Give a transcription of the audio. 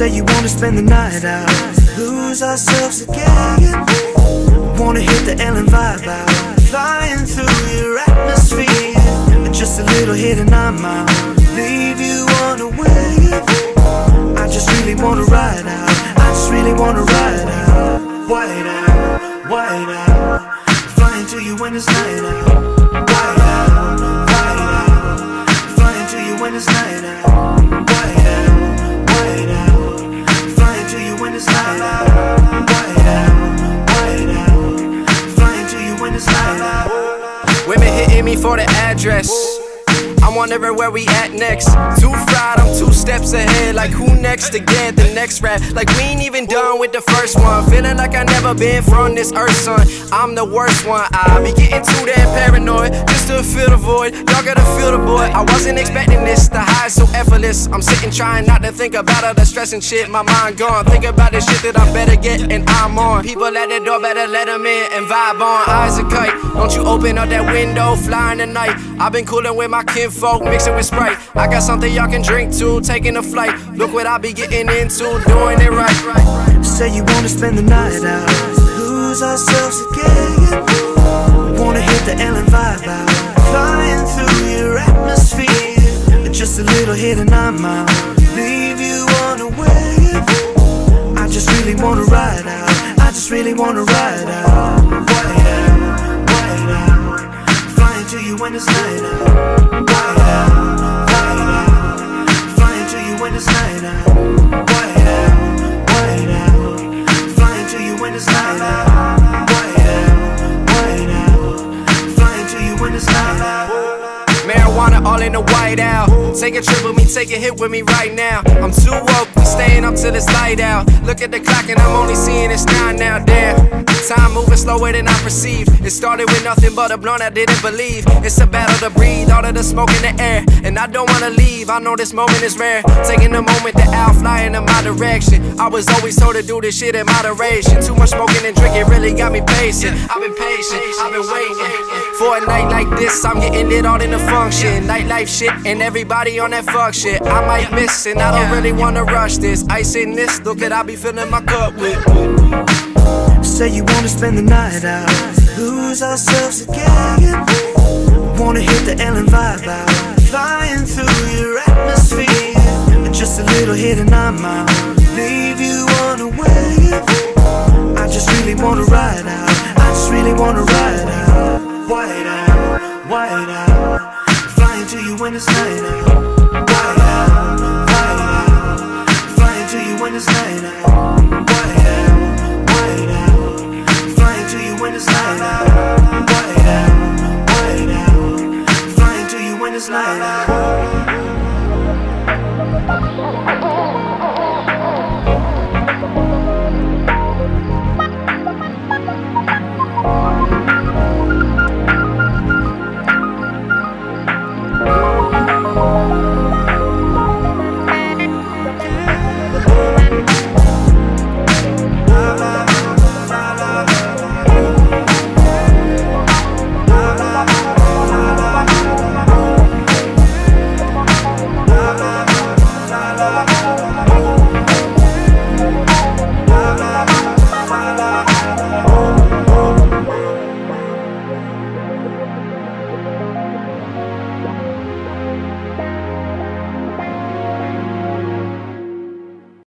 Say you wanna spend the night out, lose ourselves again. Wanna hit the Ellen vibe out, flying through your atmosphere. Just a little hit and I'm out, leave you on a wave. I just really wanna ride out, I just really wanna ride out, white out, white out, flying to you when it's night out, white out, white out, flying to you when it's night out, Women hitting me for the address. I'm wondering where we at next. Too fried, I'm two steps ahead. Like who next to get the next rap? Like we ain't even done with the first one. Feeling like I never been from this earth, son. I'm the worst one. I be getting too damn paranoid fill the void. Y'all gotta feel the boy. I wasn't expecting this. The high so effortless. I'm sitting trying not to think about all the stress and shit. My mind gone. Think about the shit that I better get and I'm on. People at the door better let them in and vibe on. Eyes a kite. Don't you open up that window, fly in the night. I've been cooling with my kinfolk, mixing with Sprite. I got something y'all can drink too, taking a flight. Look what I be getting into, doing it right. Say you wanna spend the night out, lose ourselves again. Wanna hit the Ellen vibe out, flying your atmosphere. Just a little hit and I'm leave you on a wave. I just really wanna ride out, I just really wanna ride out. White out, white out, flying to you when it's night out. White out, Take a trip with me, take a hit with me right now. I'm too woke, we staying up till it's light out. Look at the clock and I'm only seeing it's nine now, damn. Time moving slower than I perceived. It started with nothing but a blunt I didn't believe. It's a battle to breathe, all of the smoke in the air. And I don't wanna leave, I know this moment is rare. Taking a moment to out, flying in my direction. I was always told to do this shit in moderation. Too much smoking and drinking really got me pacing. I've been patient, I've been waiting. For a night like this, I'm getting it all in the function. Nightlife shit, and everybody on that fuck shit. I might miss, and I don't really wanna rush this. Ice in this, look at I be filling my cup with. Say you wanna spend the night out, lose ourselves again. Wanna hit the Ellen vibe out, flying through your atmosphere. A little hidden and I'm out, leave you on a wave. I just really wanna ride out, I just really wanna ride out. White out, white out, flying to you when it's night out. White out, white out, flying to you when it's night out,